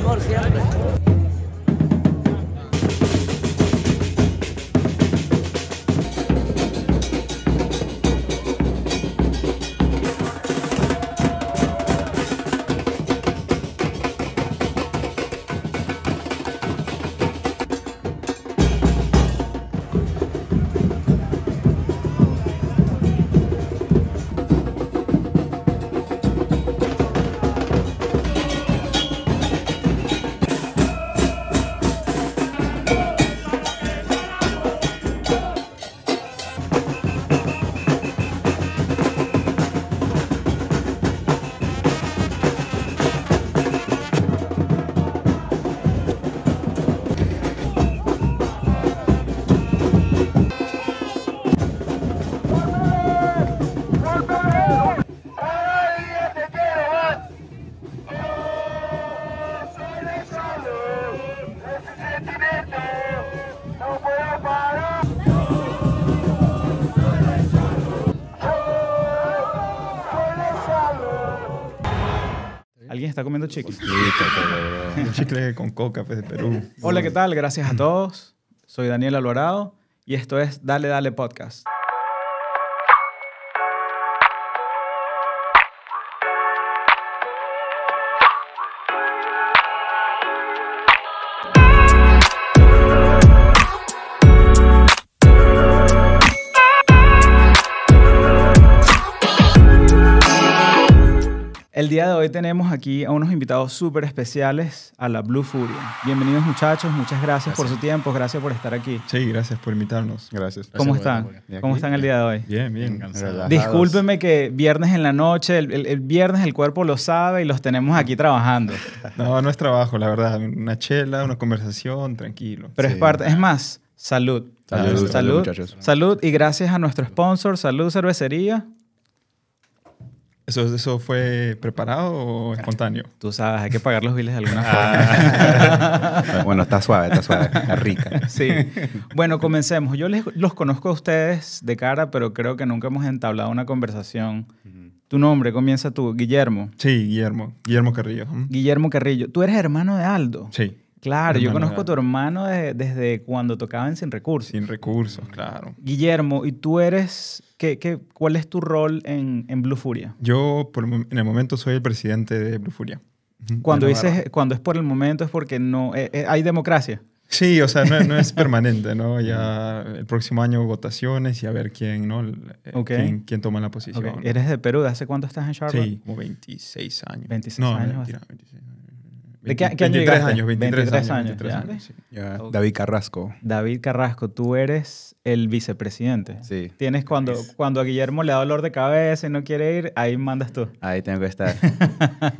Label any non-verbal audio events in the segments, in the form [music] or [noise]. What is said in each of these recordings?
amor siempre. Está comiendo chicle? Un [laughs] chicle con coca pues, de Perú. Hola, ¿qué tal? Gracias a todos. Soy Daniel Alvarado y esto es Dale Dale Podcast. Día de hoy tenemos aquí a unos invitados súper especiales a la Blue Furia. Bienvenidos muchachos, muchas gracias, por su tiempo, gracias por estar aquí. Sí, gracias por invitarnos. Gracias. ¿Cómo Gracias están? por- ¿Cómo están el día de hoy? Bien, bien. Discúlpeme que viernes en la noche, el, el- el viernes el cuerpo lo sabe y los tenemos aquí trabajando. [laughs] No, no es trabajo, la verdad. Una chela, una conversación, tranquilo. Pero es Sí. parte, es más, salud. Salud, Salud, salud, Salud, muchachos. salud y gracias a nuestro sponsor, Salud Cervecería. ¿Eso, ¿Eso fue preparado o espontáneo? Tú sabes, hay que pagar los biles de alguna [laughs] forma. Bueno, está suave, está suave. Está rica. Sí. Bueno, comencemos. Yo les- los conozco a ustedes de cara, pero creo que nunca hemos entablado una conversación. Tu nombre, comienza tú, Guillermo. Sí, Guillermo. Guillermo Carrillo. Guillermo Carrillo. Tú eres hermano de Aldo. Sí. Claro, yo conozco a tu hermano de- desde cuando tocaban Sin Recursos. Sin recursos, claro. Guillermo, ¿y tú eres, qué, qué, cuál es tu rol en, en Blue Furia? Yo por en el momento soy el presidente de Blue Furia. Cuando dices, cuando es por el momento es porque no, eh, eh, hay democracia. Sí, o sea, no, no es [laughs] permanente, ¿no? Ya el próximo año votaciones y a ver quién, ¿no? Eh, Ok. quién, quién toma la posición. Eres de Perú, ¿de hace cuánto estás en Charlotte? Sí, como 26 años. 26 no, años. mentira, 26 años. ¿De qué- qué año 23 llegaste? años, 23, 23 años. años, 23 ¿ya? años, sí. Ya, Ok. David Carrasco. David Carrasco, tú eres el vicepresidente. Sí. Tienes cuando, cuando a Guillermo le da dolor de cabeza y no quiere ir, ahí mandas tú. Ahí tengo que estar.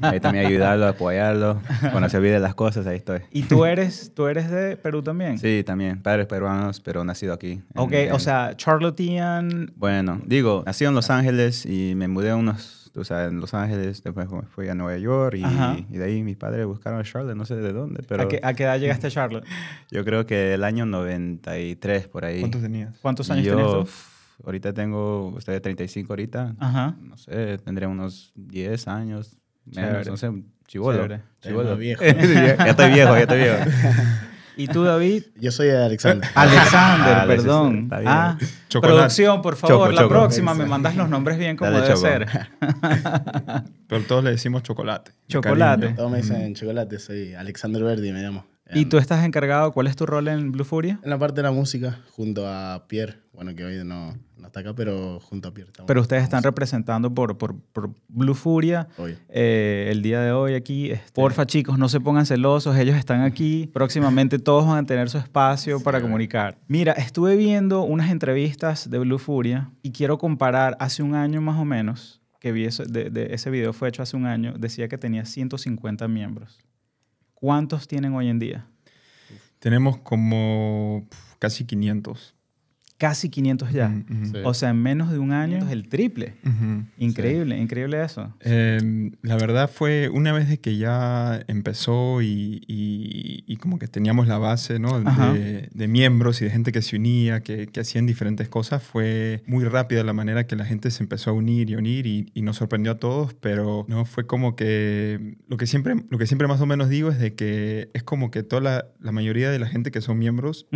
Ahí también ayudarlo, apoyarlo. Cuando se olvide las cosas, ahí estoy. ¿Y tú eres, tú eres de Perú también? Sí, también. Padres peruanos, pero nacido aquí. en- Ok, en- o sea, Charlottean, Bueno, digo, nací en Los Ángeles y me mudé a unos, o sea, en Los Ángeles, después fui a Nueva York y, de ahí mis padres buscaron a Charlotte, no sé de dónde, pero ¿a, qué, a qué edad llegaste a Charlotte? [laughs] yo creo que el año 93 por ahí. ¿Cuántos tenías? ¿Cuántos años yo, tienes tú? Ahorita tengo, estoy de 35 ahorita. Ajá. No sé, tendré unos 10 años, menos, no sé, chivolo. Chivolo. Viejo. [laughs] ya estoy viejo, ya estoy viejo. [laughs] ¿Y tú, David? [laughs] Yo soy Alexander. [laughs] Alexander, Ah, Alexis, perdón. está bien. Ah, Chocolate. producción, por favor, Choco, la choco. próxima me mandas los nombres bien como Dale, debe choco. ser. Pero todos le decimos chocolate. Chocolate. Todos me dicen chocolate, soy Alexander Verdi, me llamo. ¿Y tú estás encargado? ¿Cuál es tu rol en Blue Furia? En la parte de la música, junto a Pierre, bueno, que hoy no, no está acá, pero junto a Pierre. Pero ustedes están representando por, por, por Blue Furia Hoy. eh, el día de hoy aquí. Este, Porfa, chicos, no se pongan celosos. Ellos están aquí. [laughs] Próximamente todos van a tener su espacio para comunicar. Mira, estuve viendo unas entrevistas de Blue Furia y quiero comparar hace un año más o menos, que vi eso, de, de- ese video fue hecho hace un año, decía que tenía 150 miembros. ¿Cuántos tienen hoy en día? Tenemos como casi 500. Casi 500 ya. Sí. O sea, en menos de un año es el triple. Increíble, increíble eso. Eh, la verdad fue una vez de que ya empezó y, y- y como que teníamos la base ¿no? De, de miembros y de gente que se unía, que, que hacían diferentes cosas, fue muy rápida la manera que la gente se empezó a unir y unir y, y nos sorprendió a todos, pero no fue como que lo que siempre lo que siempre más o menos digo es de que es como que toda la, la mayoría de la gente que son miembros.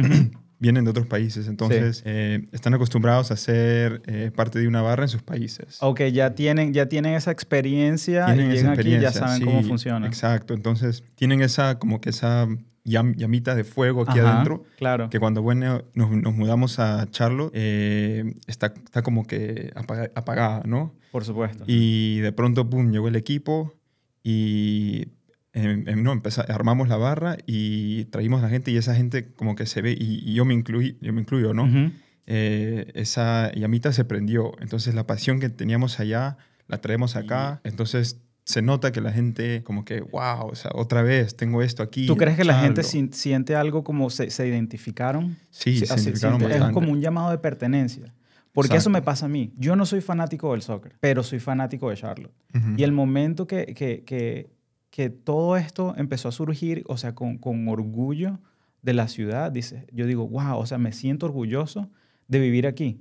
Vienen de otros países, entonces eh, están acostumbrados a ser eh, parte de una barra en sus países. Ok, ya tienen, ya tienen esa experiencia tienen y esa llegan aquí y ya experiencia, saben sí, cómo funciona. Exacto, entonces tienen esa como que esa llam- llamita de fuego aquí Ajá, adentro. Claro. Que cuando bueno, nos, nos mudamos a Charlotte, eh, está, está como que apaga- apagada, ¿no? Por supuesto. Y de pronto, pum, llegó el equipo y em, em, no, empeza- armamos la barra y traímos a la gente y esa gente como que se ve, y, y yo, me incluí, yo me incluyo, ¿no? Ujú. eh, esa llamita se prendió. Entonces la pasión que teníamos allá la traemos acá. Entonces se nota que la gente como que, wow, o sea, otra vez tengo esto aquí. ¿Tú crees que la gente Charlo". sin- siente algo como se, se identificaron? Sí, se identificaron es como un llamado de pertenencia. Porque Exacto. eso me pasa a mí. Yo no soy fanático del soccer, pero soy fanático de Charlotte. Y el momento que, que, que, que todo esto empezó a surgir, o sea, con, con orgullo de la ciudad, dice, yo digo, wow, o sea, me siento orgulloso de vivir aquí.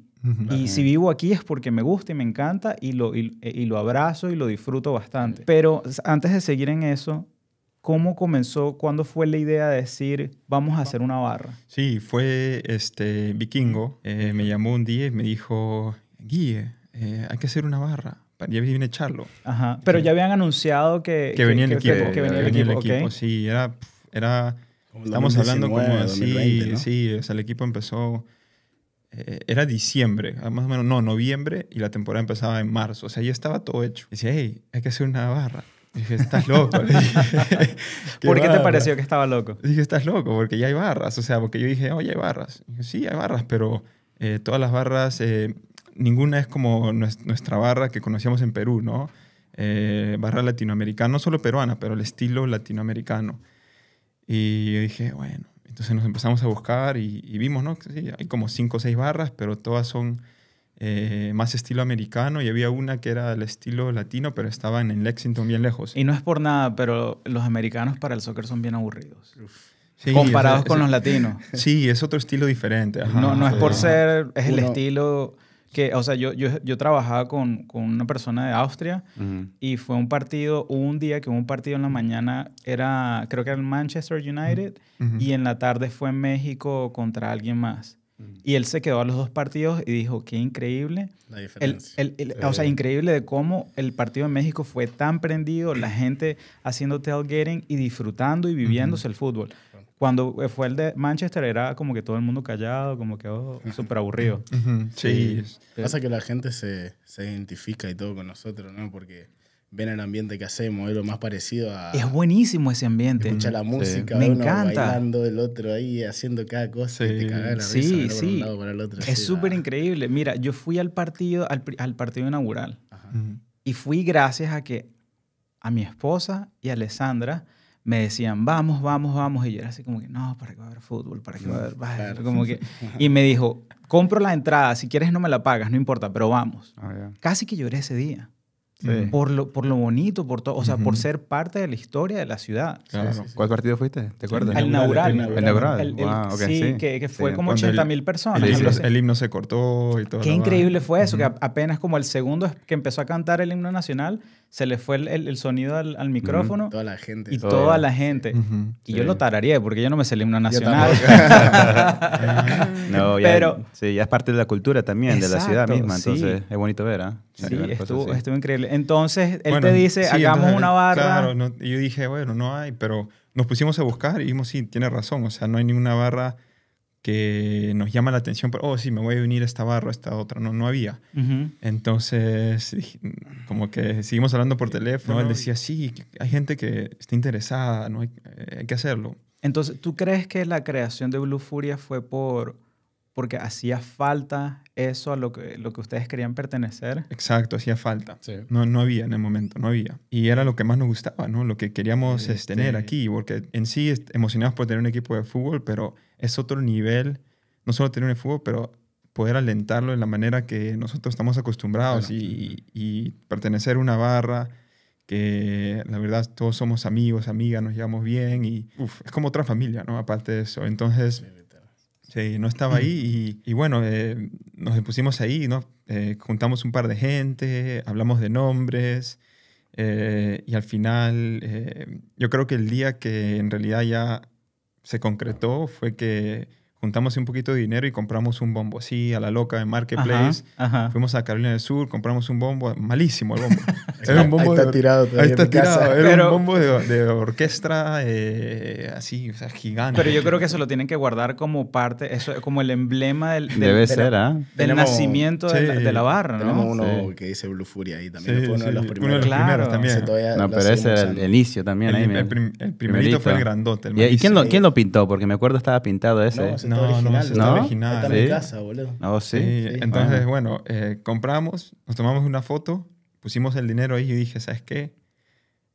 Y si vivo aquí es porque me gusta y me encanta y lo, y, y lo abrazo y lo disfruto bastante. Pero antes de seguir en eso, ¿cómo comenzó? ¿Cuándo fue la idea de decir, vamos a hacer una barra? Sí, fue este Vikingo. eh, me llamó un día y me dijo, Guille, eh, hay que hacer una barra. Ya viene Charlo. Ajá. Pero ya habían anunciado que, Que venía el que- equipo. que venía el equipo, ok. Sí, era... era Estamos hablando como 2019, así, 2020, ¿no? sí, o sea, el equipo empezó, eh, era diciembre, ah, más o menos, no, noviembre, y la temporada empezaba en marzo, o sea, ya estaba todo hecho. Decía, hey, hay que hacer una barra. Y dije, estás loco. [laughs] Dije, [laughs] ¿Por qué te barra? pareció que estaba loco? Dije, estás loco, porque ya hay barras, o sea, porque yo dije, oye, hay barras. Dije, sí, hay barras, pero eh, todas las barras, eh, ninguna es como nues- nuestra barra que conocíamos en Perú, ¿no? Eh, barra latinoamericana, no solo peruana, pero el estilo latinoamericano. Y yo dije, bueno, entonces nos empezamos a buscar y, y vimos, ¿no? Sí, hay como cinco o seis barras, pero todas son eh, más estilo americano y había una que era el estilo latino, pero estaban en Lexington bien lejos. Y no es por nada, pero los americanos para el soccer son bien aburridos. Sí, comparados ese- con los latinos. [laughs] Sí, es otro estilo diferente. ajá. no, no es por ser, es el Uno- estilo que, o sea, yo, yo, yo trabajaba con, con una persona de Austria Ujú. y fue un partido, hubo un día que hubo un partido en la mañana, era, creo que era el Manchester United, Ujú. y en la tarde fue en México contra alguien más. Y él se quedó a los dos partidos y dijo, qué increíble. La El, diferencia. el- el- o sea, Sí. increíble de cómo el partido en México fue tan prendido, la gente haciendo tailgating y disfrutando y viviéndose el fútbol. Cuando fue el de Manchester era como que todo el mundo callado, como que oh, súper aburrido. [laughs] Sí. Sí. Pasa que la gente se, se identifica y todo con nosotros, ¿no? Porque ven el ambiente que hacemos, es lo más parecido a Es buenísimo ese ambiente. escuchar la música, Me ve uno encanta. bailando, el otro ahí haciendo cada cosa y Sí. te la Sí, risa, mirar por sí. un lado, para el otro. Es súper increíble. Mira, yo fui al partido, al, al partido inaugural. Ajá. Y fui gracias a que a mi esposa y a Alessandra me decían, vamos, vamos, vamos. Y yo era así como que, no, ¿para qué va a haber fútbol? ¿Para qué va a haber...? Bah", Claro. [laughs] Como que, y me dijo, compro la entrada, si quieres no me la pagas, no importa, pero vamos. Ah, ya. Casi que lloré ese día. Sí. Por, lo, por lo bonito, por todo, o sea, por Ujú. ser parte de la historia de la ciudad. Claro. sí, sí. ¿Cuál partido fuiste? ¿Te acuerdas? El inaugural. el inaugural. El- el- Wow, ok, sí, sí. Que, que fue Sí, como cuando el- 80 mil personas. Himno, el himno se cortó y todo. Qué increíble fue eso, que a- apenas como el segundo que empezó a cantar el himno nacional, se le fue el, el- el sonido al, al micrófono Toda la gente. y toda la gente. Y Sí. yo lo tararía porque yo no me sé el himno nacional. [laughs] No, ya, Pero- sí, ya es parte de la cultura también, de la ciudad misma. sí. Entonces, es bonito ver, ¿ah? Sí, ver cosas estuvo, estuvo increíble. Entonces, él Bueno, te dice, sí, hagamos entonces, una barra. Claro, no- y yo dije, bueno, no hay, pero nos pusimos a buscar y vimos, sí, tiene razón. O sea, no hay ninguna barra que nos llama la atención, pero, oh, sí, me voy a unir a esta barra, a esta otra. No, no había. Entonces, como que seguimos hablando por teléfono. Él decía, sí, hay gente que está interesada, no hay, eh, hay que hacerlo. Entonces, ¿tú crees que la creación de Blue Furia fue por porque hacía falta eso a lo que, lo que ustedes querían pertenecer? Exacto, hacía falta. Sí. No, no había en el momento, no había. Y era lo que más nos gustaba, ¿no? Lo que queríamos es Este tener aquí, porque en sí emocionados por tener un equipo de fútbol, pero es otro nivel, no solo tener un fútbol, pero poder alentarlo de la manera que nosotros estamos acostumbrados y, y pertenecer a una barra que la verdad todos somos amigos, amigas, nos llevamos bien y uf, es como otra familia, ¿no? Aparte de eso. Entonces, sí, no estaba ahí y, y bueno, eh, nos pusimos ahí, ¿no? Eh, juntamos un par de gente, hablamos de nombres eh, y al final yo creo que el día que en realidad ya se concretó fue que juntamos un poquito de dinero y compramos un bombo así a la loca en Marketplace. Ajá, ajá. Fuimos a Carolina del Sur, compramos un bombo, malísimo el bombo. [laughs] Ahí está- ahí está de, tirado todavía Ahí en está mi casa. tirado. Era Pero- un bombo de, de orquestra eh, así, o sea, gigante. Pero yo creo que eso lo tienen que guardar como parte, eso como el emblema del, del- Debe de la- ser, ¿ah? del Tenemos- nacimiento de, la, de barra, Tenemos ¿no? uno Sí. que dice Blue Fury ahí Sí, también. fue uno de los primeros. los Claro. primeros también. No, pero ese era el, inicio también. el, ahí, el me- prim- el primerito fue el grandote. El ¿Y, y quién, lo, quién lo pintó? Porque me acuerdo estaba pintado ese. No, No, está no, original. está ¿no? original. Está en mi casa, boludo. Oh, sí. Sí, sí. entonces, Ajá. bueno, eh, compramos, nos tomamos una foto, pusimos el dinero ahí y dije, ¿sabes qué?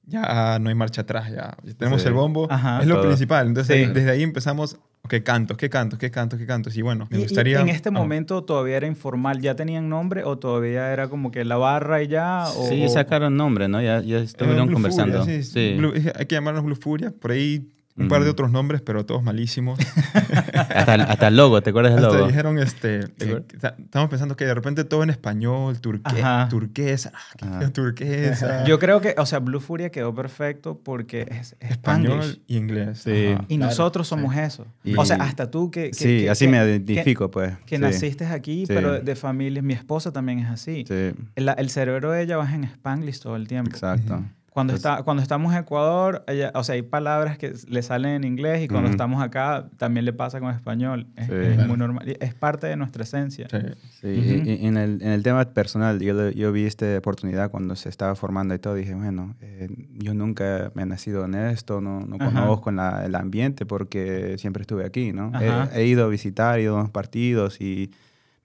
Ya no hay marcha atrás, ya, tenemos Sí. el bombo, Ajá. es lo Todo. principal. Entonces, Sí. desde ahí empezamos, ¿qué cantos, qué cantos, qué cantos, qué cantos? Y bueno, me Y- y gustaría... en este ah, momento todavía era informal, ¿ya tenían nombre o todavía era como que la barra y ya? O, Sí, sacaron nombre, ¿no? Ya, ya estuvieron Blue conversando. Furia, sí. sí, Blue- hay que llamarnos Blue Furia, por ahí un par de otros nombres, pero todos malísimos. [laughs] hasta, el- hasta el logo, ¿te acuerdas del Hasta logo? dijeron, este, ¿Te eh, estamos pensando que de repente todo en español, turque, turquesa, ah, turquesa, Yo creo que, o sea, Blue Furia quedó perfecto porque es, es español Spanglish. y inglés. Sí. Ajá. Y Claro, nosotros somos eso. Y- o sea, hasta tú que... que- sí, que- así que- me que- identifico, pues. Que, sí. naciste aquí, Sí. pero de, familia. Mi esposa también es así. Sí, El, el cerebro de ella va en Spanglish todo el tiempo. exacto. Ujú. Cuando, Entonces- está, cuando estamos en Ecuador, o sea, hay palabras que le salen en inglés y cuando Ujú. estamos acá también le pasa con español. Es, Sí. es Claro. muy normal. Es parte de nuestra esencia. Sí. Sí, Ujú. y- y en, el, en el tema personal, yo, yo vi esta oportunidad cuando se estaba formando y todo. Dije, bueno, eh, yo nunca me he nacido en esto, no, no conozco la- el ambiente porque siempre estuve aquí, ¿no? He, he ido a visitar, he ido a unos partidos y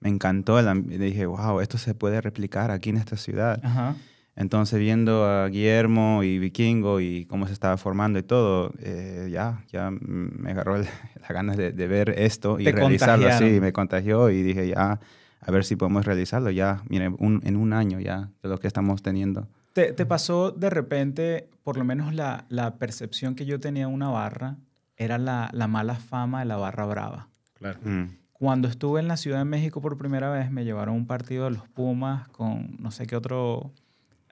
me encantó el ambiente. Dije, wow, esto se puede replicar aquí en esta ciudad. Ajá. Entonces, viendo a Guillermo y Vikingo y cómo se estaba formando y todo, eh, ya, ya me agarró el- [laughs] las ganas de, de ver esto y Te realizarlo. Sí, me contagió y dije, ya, a ver si podemos realizarlo ya, mire, un- en un año ya de lo que estamos teniendo. ¿Te, te pasó de repente, por lo menos la, la percepción que yo tenía de una barra, era la, la mala fama de la barra brava? Claro. Mm. Cuando estuve en la Ciudad de México por primera vez, me llevaron a un partido de los Pumas con no sé qué otro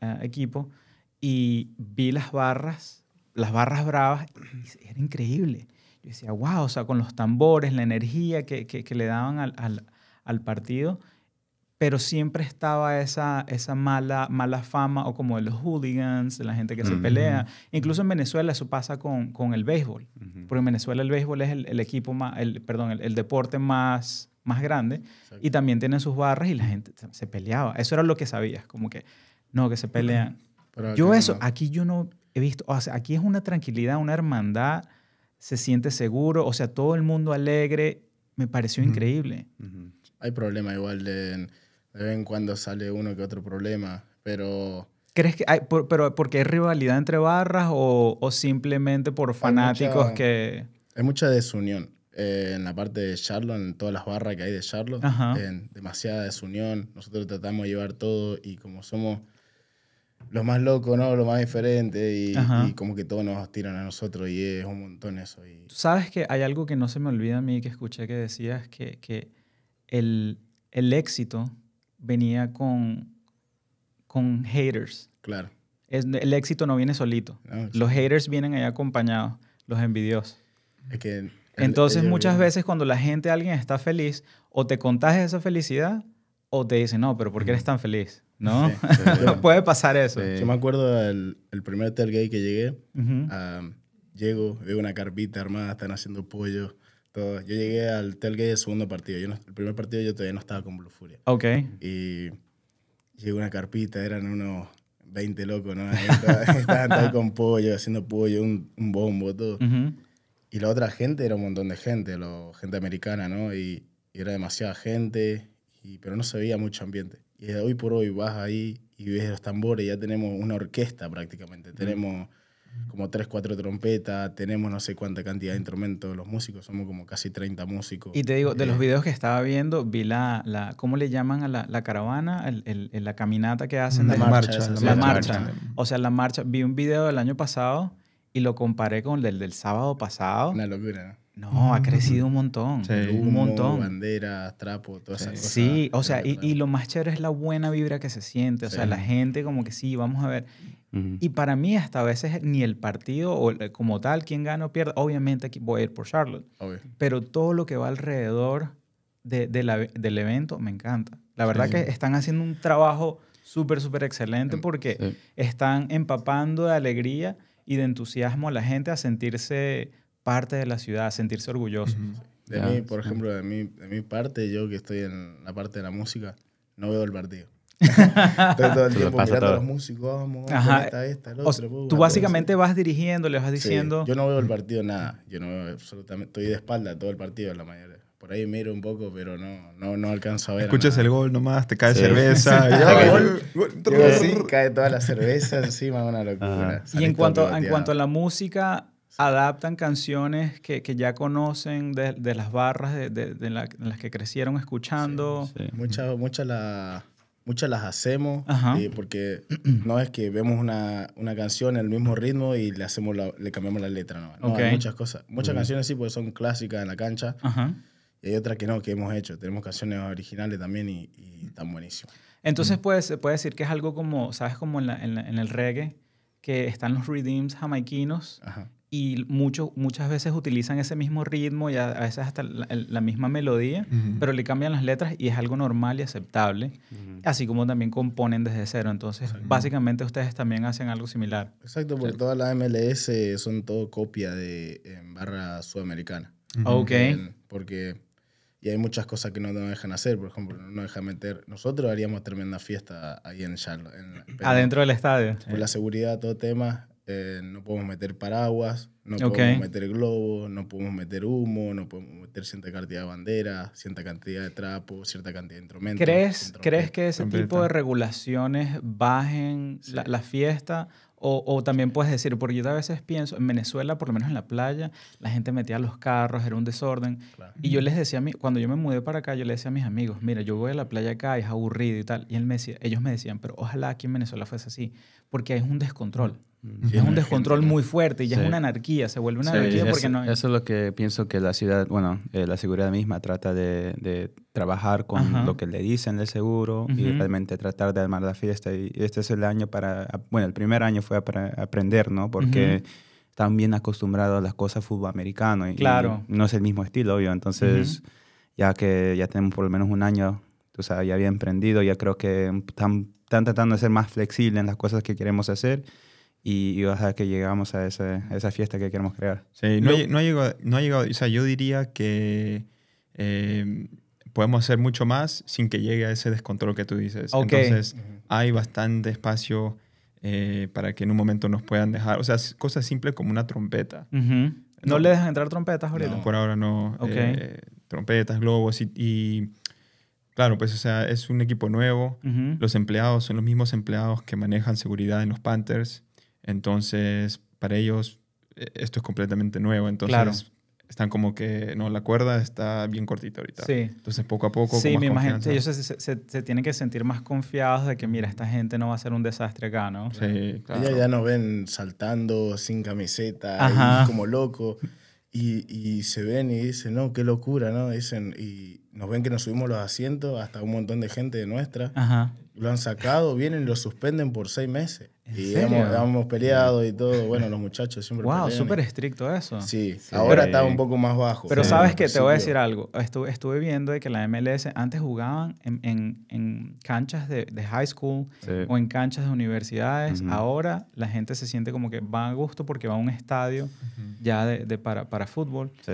eh, equipo y vi las barras, las barras bravas, y era increíble. Yo decía, wow, o sea, con los tambores, la energía que, que- que le daban al, al- al partido, pero siempre estaba esa, esa mala, mala fama o como de los hooligans, de la gente que se Ujú. pelea. Incluso en Venezuela eso pasa con, con el béisbol. Ujú. Porque en Venezuela el béisbol es el, el equipo más, el, perdón, el, el deporte más, más grande y también tienen sus barras y la gente se, se peleaba. Eso era lo que sabías, como que no, que se pelean. Pero Yo eso, no. aquí yo no he visto, o sea, aquí es una tranquilidad, una hermandad, se siente seguro, o sea, todo el mundo alegre, me pareció increíble. Hay problema igual de, de vez en cuando sale uno que otro problema, pero ¿Crees que hay, por- pero porque hay rivalidad entre barras o, o simplemente por fanáticos mucha- que... hay mucha desunión. Eh, en la parte de Charlotte, en todas las barras que hay de Charlotte, en demasiada desunión. Nosotros tratamos de llevar todo y como somos los más locos, ¿no? Los más diferentes y, como que todos nos tiran a nosotros y es un montón eso. Y, sabes que hay algo que no se me olvida a mí que escuché que decías que, que el, el éxito venía con, con haters. claro. Es- el éxito no viene solito. ¿no? Los haters vienen ahí acompañados, los envidiosos. Es que el- Entonces muchas vienen- veces cuando la gente, alguien está feliz, o te contagias esa felicidad, o te dicen, no, pero ¿por qué eres tan feliz? ¿No? Sí, [laughs] sí, sí. Puede pasar eso. Sí. Yo me acuerdo del el primer tailgate que llegué, Ujú. ah, llego, veo una carpita armada, están haciendo pollo, todo. Yo llegué al tailgate del segundo partido. Yo no- el primer partido yo todavía no estaba con Blue Furia. Ok. Y llegó una carpita, eran unos 20 locos, ¿no? [laughs] Estaban estaban ahí con pollo, haciendo pollo, un, un bombo, todo. Ujú. Y la otra gente era un montón de gente, lo, gente americana, ¿no? Y, y era demasiada gente, y, pero no se veía mucho ambiente. Y de hoy por hoy vas ahí y ves los tambores, ya tenemos una orquesta prácticamente. Tenemos como tres, cuatro trompetas, tenemos no sé cuánta cantidad de instrumentos, los músicos somos como casi 30 músicos. Y te digo, de Eh, los videos que estaba viendo, vi la, la ¿cómo le llaman a la, la caravana? El- el- el- la caminata que hacen. La de- marcha, esa, la sí, marcha. marcha. O sea, la marcha. Vi un video del año pasado y lo comparé con el del, del sábado pasado. Una locura, No, ha crecido un montón. Sí. Un Humo, montón. banderas, trapo, todas esas cosas. Sí, o sea, y, y lo más chévere es la buena vibra que se siente. O sea, Sí. la gente como que sí, vamos a ver. Y para mí hasta a veces ni el partido o como tal, quien gana o pierde, obviamente aquí voy a ir por Charlotte. Obvio. Pero todo lo que va alrededor de, de la- del evento me encanta. La verdad Sí. que están haciendo un trabajo súper, súper excelente Em, porque Sí. están empapando de alegría y de entusiasmo a la gente a sentirse parte de la ciudad, a sentirse orgullosos. De Ya, mí, por sí. ejemplo, de mi, de mi parte, yo que estoy en la parte de la música, no veo el partido. [laughs] Estoy todo el tiempo pasa mirando a todo. los músicos, vamos, vamos, Ajá. con esta, esta, el O otro, sea, pum, tú básicamente vas dirigiendo, le vas Sí, diciendo... yo no veo el partido nada. Yo no veo absolutamente. Estoy de espalda todo el partido, la mayoría. Por ahí miro un poco, pero no, no, no alcanzo a ver. Escuchas nada. el gol nomás, te cae Sí. cerveza. y, Llego ¡ay, gol, gol! Llego así, cae toda la cerveza encima, una locura. Y en cuanto, en cuanto a la música, adaptan canciones que, que ya conocen de, de las barras de, de- de la- en las que crecieron escuchando. Sí. Muchas muchas la- muchas las hacemos eh, porque [clears throat] no es que vemos una, una canción en el mismo ritmo y le hacemos la- le cambiamos la letra no, No, Ok. hay muchas cosas muchas canciones sí porque son clásicas en la cancha Ajá. y hay otras que no que hemos hecho tenemos canciones originales también y, y están buenísimas Entonces puedes, se puede decir que es algo como, ¿sabes? Como en, la- en la- en el reggae, que están los redeems jamaiquinos Ajá. Y mucho, muchas veces utilizan ese mismo ritmo y a, a veces hasta la, la misma melodía, Ujú. pero le cambian las letras y es algo normal y aceptable, Ujú. así como también componen desde cero. Entonces, básicamente ustedes también hacen algo similar. exacto porque todas las MLS son todo copia de en barra sudamericana Ok. En- porque y hay muchas cosas que no nos dejan hacer por ejemplo no nos dejan meter nosotros haríamos tremenda fiesta ahí en Charlotte en- Adentro del estadio. Por la seguridad, todo tema, eh, no podemos meter paraguas, no Ok. podemos meter globos, no podemos meter humo, no podemos meter cierta cantidad de banderas, cierta cantidad de trapos, cierta cantidad de instrumentos. ¿Crees, ¿Crees que ese trompeta. tipo de regulaciones bajen la, la fiesta? O, o también puedes decir, porque yo a veces pienso, en Venezuela, por lo menos en la playa, la gente metía los carros, era un desorden. Claro. Y yo les decía, a mí, cuando yo me mudé para acá, yo le decía a mis amigos, mira, yo voy a la playa acá es aburrido y tal. Y él me decía, ellos me decían, pero ojalá aquí en Venezuela fuese así, porque es un descontrol. Sí, es un descontrol gente, muy fuerte y ya Sí. es una anarquía, se vuelve una Sí, anarquía eso, porque no hay... eso es lo que pienso que la ciudad, bueno, eh, la seguridad misma trata de, de trabajar con Ajá. lo que le dicen del seguro y Ujú. realmente tratar de armar la fiesta. Y este es el año para, bueno, el primer año fue para aprender, ¿no? Porque están bien acostumbrados a las cosas fútbol americano y, Claro. y no es el mismo estilo, obvio. Entonces, ya que ya tenemos por lo menos un año, tú sabes, ya había emprendido, ya creo que están, están tratando de ser más flexibles en las cosas que queremos hacer y, y ojalá que llegamos a, ese- a esa fiesta que queremos crear. Sí, no, Lo- ha- no ha llegado, no ha llegado, o sea, yo diría que eh, podemos hacer mucho más sin que llegue a ese descontrol que tú dices. Ok. Entonces, hay bastante espacio eh, para que en un momento nos puedan dejar, o sea, cosas simples como una trompeta. ¿No, No. le dejan entrar trompetas ahorita? No. Por ahora no. Ok. eh, trompetas, globos y, y, claro, pues o sea, es un equipo nuevo. Los empleados son los mismos empleados que manejan seguridad en los Panthers. Entonces, para ellos eh, esto es completamente nuevo. Entonces, Claro. están como que, no, la cuerda está bien cortita ahorita. Sí. Entonces, poco a poco, Sí, con más me imagino. Ellos se, se- se- se tienen que sentir más confiados de que, mira, esta gente no va a ser un desastre acá, ¿no? Sí, claro. Ellos ya nos ven saltando sin camiseta, y como loco. Y, y se ven y dicen, no, qué locura, ¿no? Dicen, y nos ven que nos subimos los asientos, hasta un montón de gente de nuestra. Ajá. Lo han sacado, vienen y lo suspenden por seis meses. ¿En Y hemos, hemos peleado y todo. Bueno, los muchachos siempre Wow, súper estricto eso. Sí, Sí. ahora Pero- está un poco más bajo. Pero Sí, sabes que te voy a decir algo. Estuve, estuve viendo de que la MLS antes jugaban en, en- en canchas de, de high school Sí. o en canchas de universidades. Ujú. Ahora la gente se siente como que va a gusto porque va a un estadio ya de, de para, para fútbol. Sí.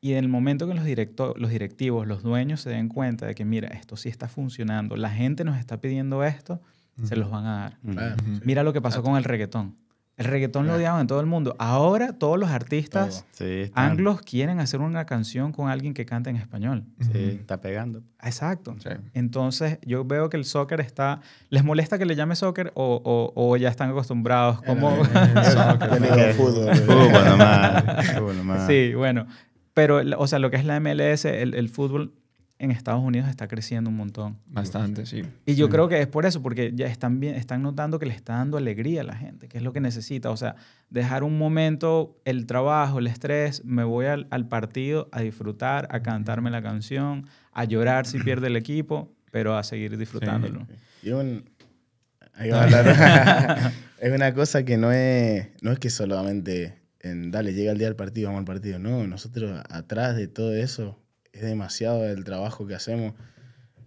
Y en el momento que los, directo, los directivos, los dueños se den cuenta de que, mira, esto sí está funcionando, la gente nos está pidiendo esto, se los van a dar. Sí. Mira lo que pasó con el reggaetón. El reggaetón lo odiaban en todo el mundo. Ahora todos los artistas Sí, anglos quieren hacer una canción con alguien que cante en español. sí, está pegando. Exacto. Sí. Entonces yo veo que el soccer está... ¿Les molesta que le llame soccer o, o- o ya están acostumbrados? Como... [laughs] Fútbol. Fútbol nomás. Sí, bueno. Pero, o sea, lo que es la MLS, el, el fútbol en Estados Unidos está creciendo un montón. Bastante, sí. Y yo Sí. creo que es por eso, porque ya están, bien, están notando que le está dando alegría a la gente, que es lo que necesita. O sea, dejar un momento el trabajo, el estrés, me voy al, al partido a disfrutar, a cantarme la canción, a llorar si pierde el equipo, pero a seguir disfrutándolo. Y un- ahí va a [laughs] hablar. es una cosa que no es, no es que solamente en, dale, llega el día del partido, vamos al partido. No, nosotros atrás de todo eso es demasiado el trabajo que hacemos.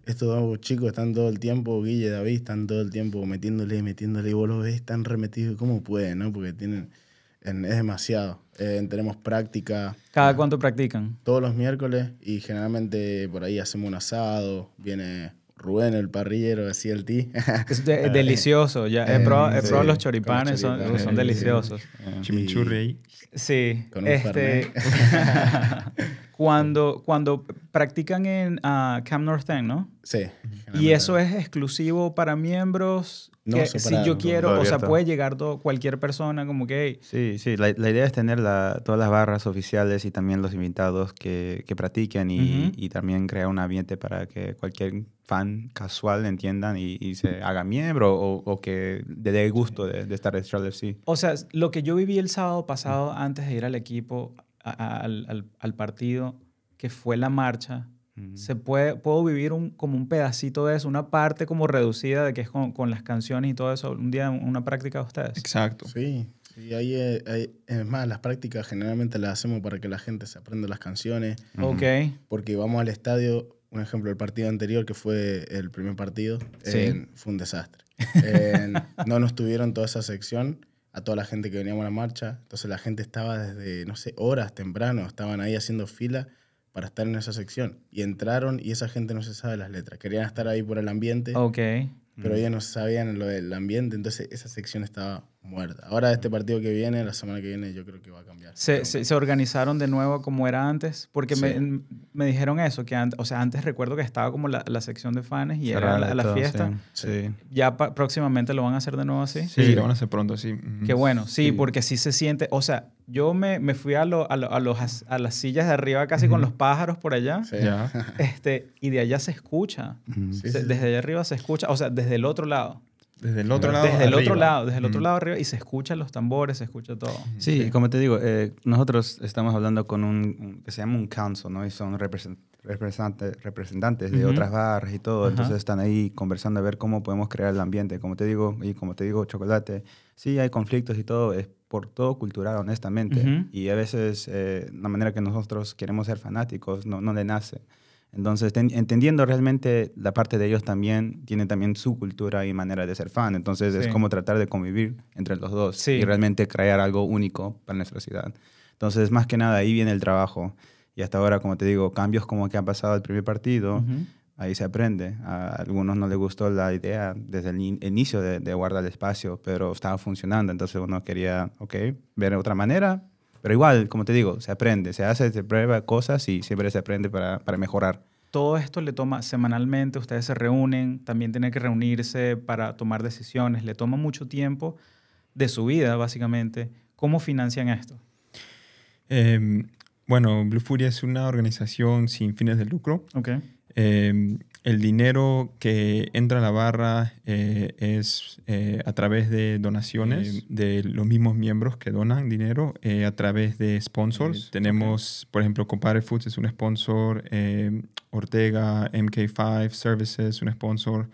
Estos dos chicos están todo el tiempo, Guille y David, están todo el tiempo metiéndole, metiéndole, y vos los ves tan remetidos, ¿cómo pueden? no? Porque tienen, en- es demasiado. Eh, tenemos práctica ¿Cada cuánto practican? todos los miércoles y generalmente por ahí hacemos un asado, viene Rubén, el parrillero, así el ti. [laughs] Es de- delicioso. Ya he Eh, probado, sí, los choripanes, los son, choripanes, son sí. deliciosos. Chimichurri ahí. Sí. Con un este, [laughs] cuando, cuando practican en ah, Camp North End, ¿no? sí. Y eso es exclusivo para miembros. No, si yo quiero, o sea, puede llegar todo- cualquier persona como que, hey, Sí, sí, la, la idea es tener la- todas las barras oficiales y también los invitados que, que practiquen y, Ujú. y también crear un ambiente para que cualquier fan casual entiendan y, y se haga miembro o, o que le dé gusto de, de estar en Charlotte FC. O sea, lo que yo viví el sábado pasado antes de ir al equipo, a- a- al, al- al partido, que fue la marcha, Se puede, puedo vivir un, como un pedacito de eso, una parte como reducida de que es con, con las canciones y todo eso, un día una práctica de ustedes. Exacto. Sí, ahí, eh, ahí- es más, las prácticas generalmente las hacemos para que la gente se aprenda las canciones, Ok, porque vamos al estadio, un ejemplo, el partido anterior, que fue el primer partido, Sí. eh, fue un desastre. No nos tuvieron toda esa sección, a toda la gente que veníamos a la marcha, entonces la gente estaba desde, no sé, horas temprano, estaban ahí haciendo fila para estar en esa sección. Y entraron y esa gente no se sabe las letras. Querían estar ahí por el ambiente, ok. pero ellos no sabían lo del ambiente, entonces esa sección estaba muerta. Ahora este partido que viene, la semana que viene, yo creo que va a cambiar. Se, se, se organizaron de nuevo como era antes, porque Sí. me, me dijeron eso, que antes, o sea, antes recuerdo que estaba como la, la sección de fans y era la, la todo, fiesta. Sí. sí. Ya pa- próximamente lo van a hacer de nuevo así. Sí, Sí. lo van a hacer pronto, sí. Qué bueno, sí, Sí. porque sí se siente, o sea, yo me, me fui a, lo- a, lo- a los, a las sillas de arriba casi con los pájaros por allá, Sí. Ya. [laughs] este, y de allá se escucha, Ujú. Sí, Se- sí, desde allá arriba se escucha, o sea, desde el otro lado, Desde el otro lado. desde el otro lado, desde el otro lado arriba, y se escuchan los tambores, se escucha todo. Sí, como te digo, eh, nosotros estamos hablando con un, un- que se llama un council, ¿no? Y son represent- representante- representantes de Ujú. otras barras y todo. Ajá. Entonces están ahí conversando a ver cómo podemos crear el ambiente. Como te digo, y como te digo, chocolate, sí hay conflictos y todo, es por todo cultural, honestamente. Ujú. Y a veces eh, la manera que nosotros queremos ser fanáticos no, no le nace. Entonces, ten- entendiendo realmente la parte de ellos también, tienen también su cultura y manera de ser fan. Entonces, Sí. es como tratar de convivir entre los dos Sí. y realmente crear algo único para nuestra ciudad. Entonces, más que nada, ahí viene el trabajo. Y hasta ahora, como te digo, cambios como que han pasado el primer partido, ahí se aprende. A algunos no les gustó la idea desde el in- inicio de, de guardar el espacio, pero estaba funcionando. Entonces uno quería, ok, ver otra manera. Pero igual, como te digo, se aprende, se hace, se prueba cosas y siempre se aprende para, para mejorar. Todo esto le toma semanalmente, ustedes se reúnen, también tienen que reunirse para tomar decisiones, le toma mucho tiempo de su vida, básicamente. ¿Cómo financian esto? Eh, bueno, Blue Furia es una organización sin fines de lucro. Ok. Eh, el dinero que entra a la barra eh, es eh, a través de donaciones de los mismos miembros que donan dinero, eh, a través de sponsors. Tenemos, por ejemplo, Compadre Foods es un sponsor, eh, Ortega, MK5 Services, un sponsor,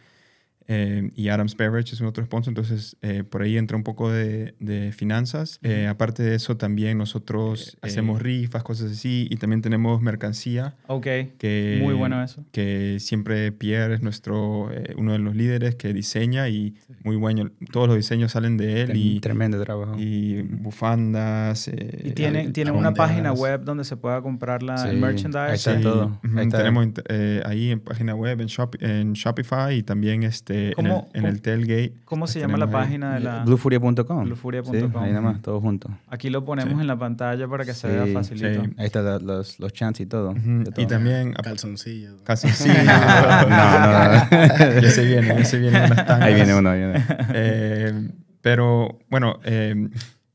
eh, y Adams Beverage es un otro sponsor. Entonces, eh, por ahí entra un poco de, de finanzas. Eh, aparte de eso, también nosotros Eh, hacemos rifas, cosas así, y también tenemos mercancía Ok. que, Muy bueno eso. que siempre Pierre es nuestro, eh, uno de los líderes que diseña y muy bueno, todos los diseños salen de él y, Tremendo trabajo. y bufandas. eh, Y tienen, al- tienen una página web donde se pueda comprar la, Sí, el merchandise. ahí está Sí, todo. ujú, Ahí está. Tenemos eh, ahí en página web, en, Shop- en Shopify y también este, eh, en, el, ¿Cómo- en el tailgate. ¿Cómo se Las llama la tenemos ahí. página de la...? Bluefuria.com. Bluefuria.com. Sí, ahí nada más, todo junto. Aquí lo ponemos Sí. en la pantalla para que se Sí, vea facilito. sí. Ahí están los, los chants y todo. De Y todo. también, Calzoncillos. [laughs] sí. No, no, no. [laughs] ya se viene, ya se unas tangas. Ahí viene uno. ahí viene. Eh, pero bueno, eh,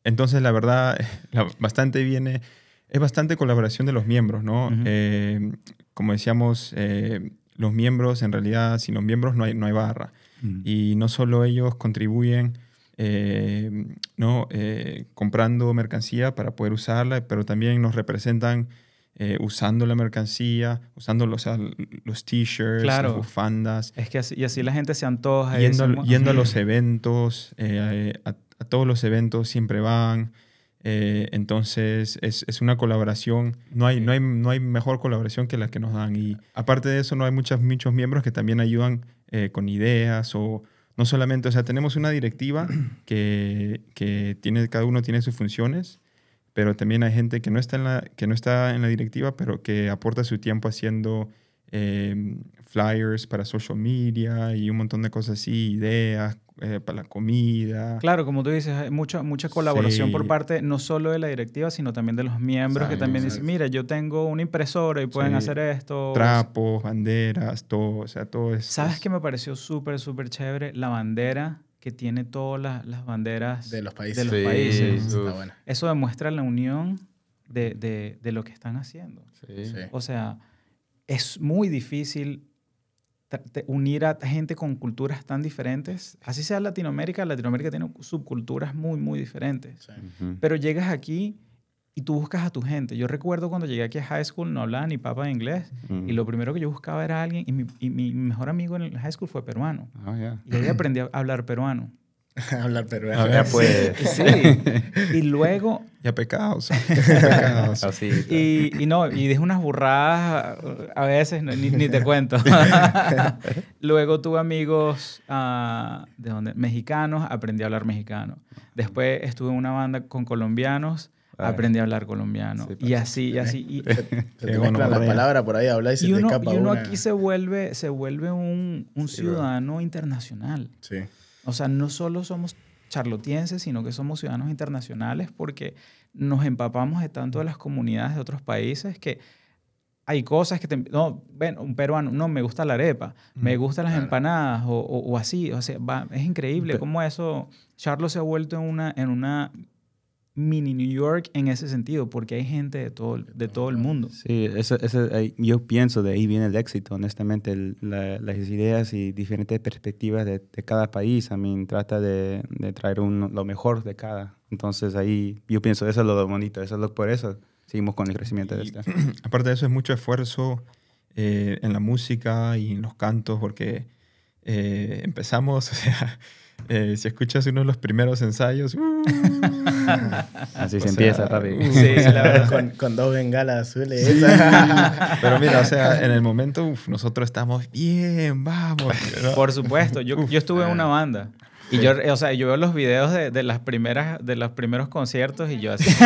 entonces la verdad, la- bastante viene, es bastante colaboración de los miembros, ¿no? Ujú. Eh, como decíamos, eh, los miembros, en realidad, sin los miembros no hay, no hay barra. Mm. Y no solo ellos contribuyen eh, ¿no? Eh, comprando mercancía para poder usarla, pero también nos representan eh, usando la mercancía, usando los, los t-shirts, Claro. las bufandas, Es que así, y así la gente se antoja. yendo, yendo a los eventos, a, a todos los eventos siempre van. Eh, entonces es, es una colaboración, no hay, no, hay, no hay mejor colaboración que la que nos dan. Y aparte de eso, no hay muchos, muchos miembros que también ayudan eh, con ideas o no solamente, o sea, tenemos una directiva [clears throat] que, que tiene, cada uno tiene sus funciones, pero también hay gente que no está en la, que no está en la directiva, pero que aporta su tiempo haciendo eh, flyers para social media y un montón de cosas así, ideas eh, para la comida. Claro, como tú dices, hay mucha, mucha colaboración Sí. por parte no solo de la directiva, sino también de los miembros que también exacto. dicen, mira, yo tengo una impresora y pueden Sí. hacer esto. Trapos, banderas, todo, o sea, todo es... ¿Sabes es- qué me pareció súper, súper chévere? La bandera que tiene todas las, las banderas De los países. de los Sí, países. Está bueno. Eso demuestra la unión de, de- de lo que están haciendo. Sí. Sí. O sea, es muy difícil unir a gente con culturas tan diferentes. Así sea Latinoamérica, Latinoamérica tiene subculturas muy, muy diferentes. Sí. Pero llegas aquí y tú buscas a tu gente. Yo recuerdo cuando llegué aquí a high school, no hablaba ni papa de inglés. Y lo primero que yo buscaba era alguien, y mi, y mi mejor amigo en el high school fue peruano. Ah. Y ahí aprendí a hablar peruano. [laughs] Hablar peruano. Ver, Ya pues. Sí. [laughs] y luego, Ya pecados. [laughs] pecados. Así. y, y no, y dije unas burradas a veces, ni, ni te cuento. luego tuve amigos ah, de donde, mexicanos, aprendí a hablar mexicano. Después estuve en una banda con colombianos, Ay. aprendí a hablar colombiano. Sí, y así, y así. Y, Se te mezclan las palabras por ahí, hablar y se y te uno, escapa y uno una. aquí se vuelve, se vuelve un, un Sí, bro. ciudadano internacional. Sí. O sea, no solo somos charlotienses, sino que somos ciudadanos internacionales porque nos empapamos de tanto de las comunidades de otros países que hay cosas que te... No, ven, un peruano, no, me gusta la arepa, me gustan las claro. empanadas o, o- o así. O sea, va- es increíble Pe- cómo eso... Charlo se ha vuelto en una, en una mini New York en ese sentido porque hay gente de todo, el- de todo el mundo. Sí, eso, eso, yo pienso de ahí viene el éxito, honestamente, el- la- las ideas y diferentes perspectivas de, de cada país. A mí trata de, de traer un- lo mejor de cada. Entonces ahí yo pienso, eso es lo bonito, eso es lo, por eso seguimos con el crecimiento de Y- esto. [clears throat] Aparte de eso, es mucho esfuerzo eh, en la música y en los cantos, porque eh, empezamos, [laughs] o sea, eh, si escuchas uno de los primeros ensayos, uh, [laughs] Así O se sea, empieza, papi. uh, Sí, la verdad. con, con dos bengalas azules. esa. [laughs] pero mira, o sea, en el momento uf, nosotros estamos bien, vamos. ¿no? Por supuesto, yo, yo estuve en una banda. Y Sí. yo, o sea, yo veo los videos de, de las primeras, de los primeros conciertos y yo así. [laughs]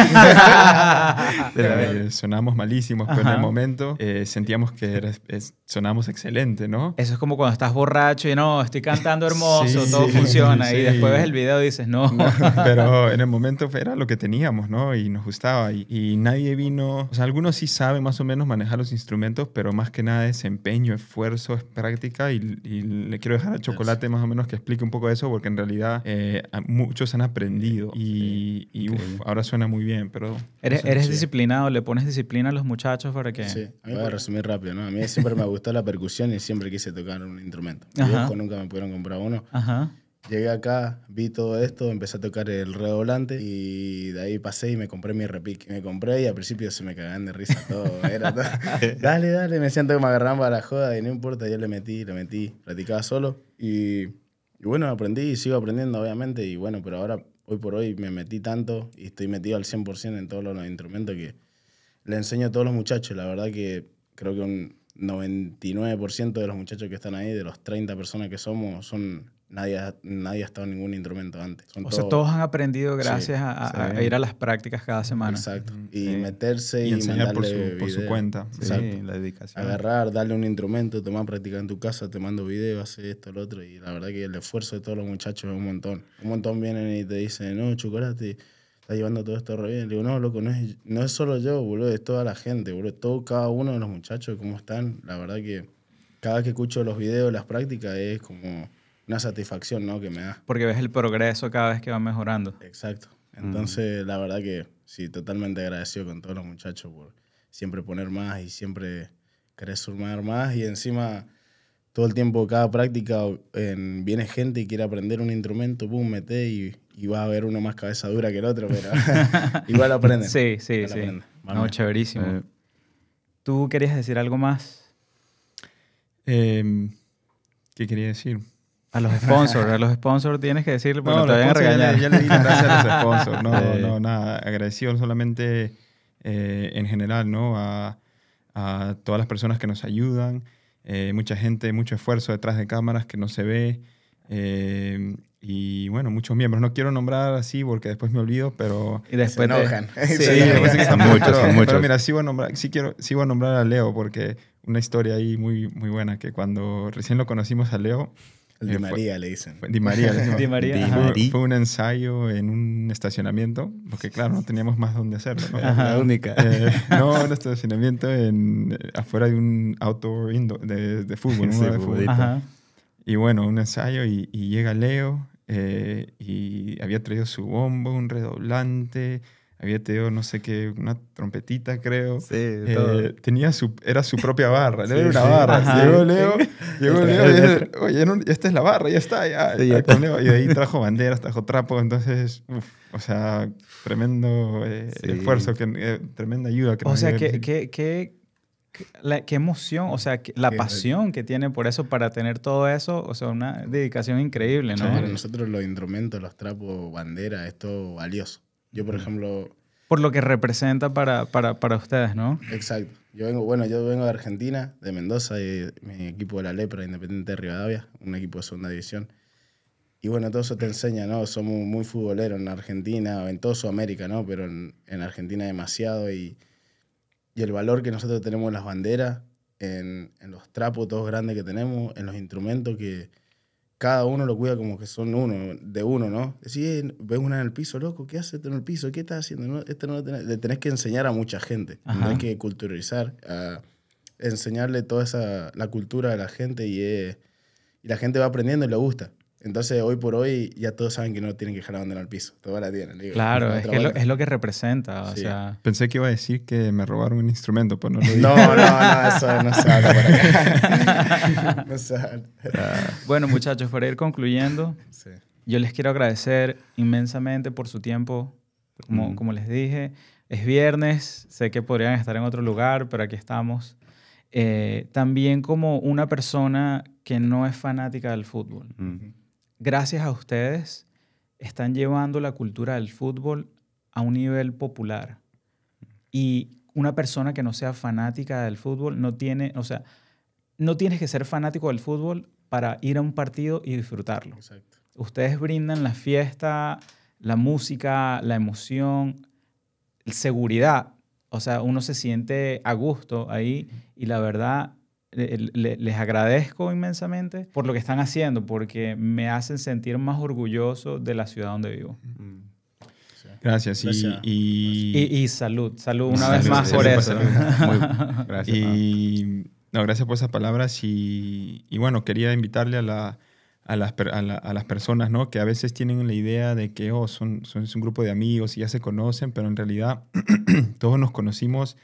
Eh, sonamos malísimos, pero en Ajá. el momento eh, sentíamos que era- es- sonamos excelente, ¿no? Eso es como cuando estás borracho y no, estoy cantando hermoso, Sí, todo sí, funciona. sí. Y después ves el video y dices, no. [laughs] Pero en el momento era lo que teníamos, ¿no? Y nos gustaba. Y, y nadie vino. O sea, algunos sí saben más o menos manejar los instrumentos, pero más que nada es empeño, esfuerzo, es práctica. Y, y le quiero dejar a Chocolate más o menos que explique un poco eso, porque en realidad eh, a- muchos han aprendido. Y, y, uf, ahora suena muy bien, pero. Eres, o sea, eres disciplinado, le pones disciplina a los muchachos para que... Sí, voy a resumir rápido, ¿no? A mí siempre me gustó la percusión y siempre quise tocar un instrumento. Viejo nunca me pudieron comprar uno. Ajá. Llegué acá, vi todo esto, empecé a tocar el redoblante y de ahí pasé y me compré mi repique. Me compré y al principio se me cagaban de risa todo. Era todo. [laughs] [laughs] Dale, dale, me siento que me agarraban para la joda y no importa, yo le metí, le metí, practicaba solo y, y bueno, aprendí y sigo aprendiendo obviamente y bueno, pero ahora, hoy por hoy me metí tanto y estoy metido al 100% en todos los instrumentos que le enseño a todos los muchachos. La verdad que creo que un 99% de los muchachos que están ahí, de los 30 personas que somos, son nadie, ha- nadie ha estado en ningún instrumento antes. Son O sea, todos han aprendido gracias a, a- sí. a ir a las prácticas cada semana. Exacto. Y sí. meterse y, Y enseñar por su, por su cuenta. Sí, Exacto. la dedicación. Agarrar, darle un instrumento, tomar practicar en tu casa, te mando video, hace esto, lo otro. Y la verdad que el esfuerzo de todos los muchachos es un montón. Un montón vienen y te dicen, no, chocolate, está llevando todo esto re bien. Le digo, no, loco, no es, no es solo yo, boludo, es toda la gente, boludo. Todo, cada uno de los muchachos, cómo están. La verdad que cada vez que escucho los videos, las prácticas, es como una satisfacción, ¿no? Que me da. Porque ves el progreso cada vez que va mejorando. Exacto. Entonces, la verdad que sí, totalmente agradecido con todos los muchachos por siempre poner más y siempre querer sumar más. Y encima, todo el tiempo, cada práctica, en, viene gente y quiere aprender un instrumento, pum, mete y, y va a haber uno más cabeza dura que el otro, pero [laughs] igual aprenden. Sí, sí, Igual sí. aprenden. No, chéverísimo. Eh, ¿Tú querías decir algo más? Eh, ¿Qué quería decir? A los sponsors, a los sponsors tienes que decirle porque No, te vayan a sponsors ya, regañar. le- ya le di las gracias a los sponsors. [laughs] No, Sí. no, nada. Agradecido solamente eh, en general, ¿no? A, a todas las personas que nos ayudan. eh, mucha gente, mucho esfuerzo detrás de cámaras que no se ve. eh, y bueno, muchos miembros. No quiero nombrar así porque después me olvido, pero... Y después Se te- enojan. [laughs] Sí, que están- muchos, pero, muchos. mira, sí voy a nombrar, sí quiero, sí voy a nombrar a Leo porque una historia ahí muy, muy buena que cuando recién lo conocimos a Leo, El eh, de fue- María le dicen. Di María, le. Di María, Di ajá. Fue, fue un ensayo en un estacionamiento, porque claro, no teníamos más dónde hacerlo. ¿no? La única. Eh, no, un estacionamiento en, eh, afuera de un outdoor indoor de, de fútbol. Sí, uno de futbolito. fútbol. Ajá. Y bueno, un ensayo y, y llega Leo eh, y había traído su bombo, un redoblante, había no sé qué, una trompetita creo. Sí, Eh, todo. tenía su, era su propia barra, Leo Sí, era una sí. barra. Ajá. Llegó Leo, llegó Leo y dice, oye, no, esta es la barra, ya está, ya. Sí, ya ya con Leo. Y de ahí trajo banderas, trajo trapo, entonces, uf, o sea, tremendo eh, Sí. esfuerzo, que, eh, tremenda ayuda. Que O nos sea, dio qué, él. qué, la- emoción, o sea, que- la Qué- pasión que tiene por eso, para tener todo eso, o sea, una dedicación increíble, Sí, ¿no? para nosotros los instrumentos, los trapos, bandera, es todo valioso. Yo, por ejemplo, Por lo que representa para, para, para ustedes, ¿no? Exacto. Yo vengo, bueno, yo vengo de Argentina, de Mendoza, y mi equipo de la Lepra, Independiente de Rivadavia, un equipo de segunda división. Y bueno, todo eso te enseña, ¿no? Somos muy futboleros en Argentina, en toda Sudamérica, ¿no? Pero en, en Argentina demasiado. Y, y el valor que nosotros tenemos en las banderas, en, en los trapos todos grandes que tenemos, en los instrumentos que cada uno lo cuida como que son uno, de uno, ¿no? Decís, ves una en el piso, loco, ¿qué haces en el piso? ¿Qué estás haciendo? No, esto no lo tenés, le tenés que enseñar a mucha gente, tenés que culturalizar, a enseñarle toda esa, la cultura a la gente y, eh, y la gente va aprendiendo y le gusta. Entonces, hoy por hoy, ya todos saben que no tienen que bandera al piso. Todos la tienen. digo, Claro, es que es lo, es lo que representa, o Sí. sea... Pensé que iba a decir que me robaron un instrumento, pues no lo dije. No, no, no, eso no se habla por acá. [laughs] no se habla. Bueno, muchachos, para ir concluyendo, Sí. yo les quiero agradecer inmensamente por su tiempo. Como, Ujú. como les dije, es viernes, sé que podrían estar en otro lugar, pero aquí estamos. Eh, también como una persona que no es fanática del fútbol. Mm. Gracias a ustedes, están llevando la cultura del fútbol a un nivel popular. Y una persona que no sea fanática del fútbol no tiene, o sea, no tienes que ser fanático del fútbol para ir a un partido y disfrutarlo. Exacto. Ustedes brindan la fiesta, la música, la emoción, seguridad. O sea, uno se siente a gusto ahí y la verdad les agradezco inmensamente por lo que están haciendo porque me hacen sentir más orgulloso de la ciudad donde vivo. Mm. Gracias. Y, Gracias. y, Y, y salud, salud una Salud, vez más salud, por eso. Muy, [laughs] gracias. Y no, gracias por esas palabras. Y, y bueno, quería invitarle a, la, a, las, a, la- a las personas ¿no? que a veces tienen la idea de que oh, son, son es un grupo de amigos y ya se conocen, pero en realidad [clears throat] todos nos conocimos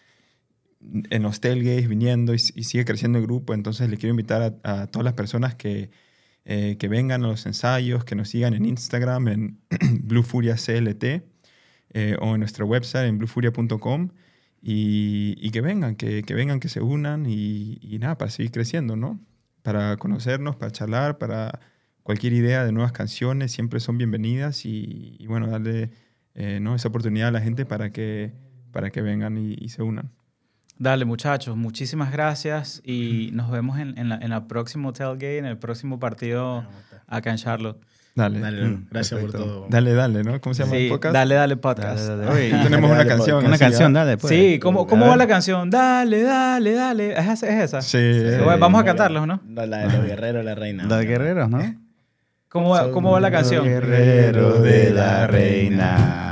en los viniendo y, sigue creciendo el grupo. Entonces le quiero invitar a, todas las personas que, eh, que vengan a los ensayos, que nos sigan en Instagram, en [clears throat] Blue Furia CLT, eh, o en nuestra website en bluefuria.com y, que vengan, que, que vengan, que se unan y, y nada, para seguir creciendo, ¿no? Para conocernos, para charlar, para cualquier idea de nuevas canciones, siempre son bienvenidas y, bueno, darle eh, ¿no? esa oportunidad a la gente para que, para que vengan y se unan. Dale, muchachos, muchísimas gracias y [clears throat] nos vemos en, en la, en la próxima tailgate, en el próximo partido acá en Charlotte. Dale. Dale, Mm, gracias por todo. Dale, dale, ¿no? ¿Cómo se llama el podcast? dale, dale podcast. Dale, dale. Oye, Tenemos Dale, una canción. Una canción, dale. Pues. sí, ¿cómo, cómo va la canción? Dale, dale, dale. ¿Es, esa- es esa? Sí. Bueno, Vamos a cantarlos, ¿no? La, la de los guerreros, la reina. Los guerreros, ¿no? ¿Cómo va, cómo va la canción? Guerreros de la reina,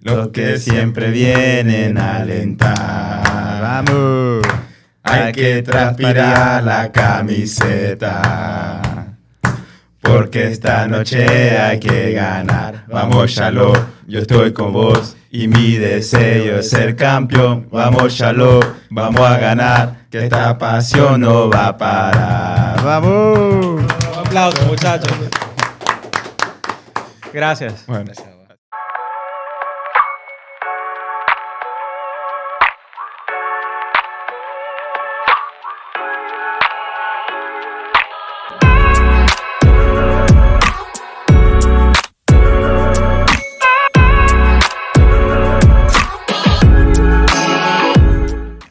los que siempre vienen a alentar. Vamos, hay que transpirar la camiseta, porque esta noche hay que ganar. Vamos, Shalom, yo estoy con vos y mi deseo es ser campeón. Vamos, Shalom, vamos a ganar, que esta pasión no va a parar. Vamos. Un aplauso, muchachos. Gracias. Bueno.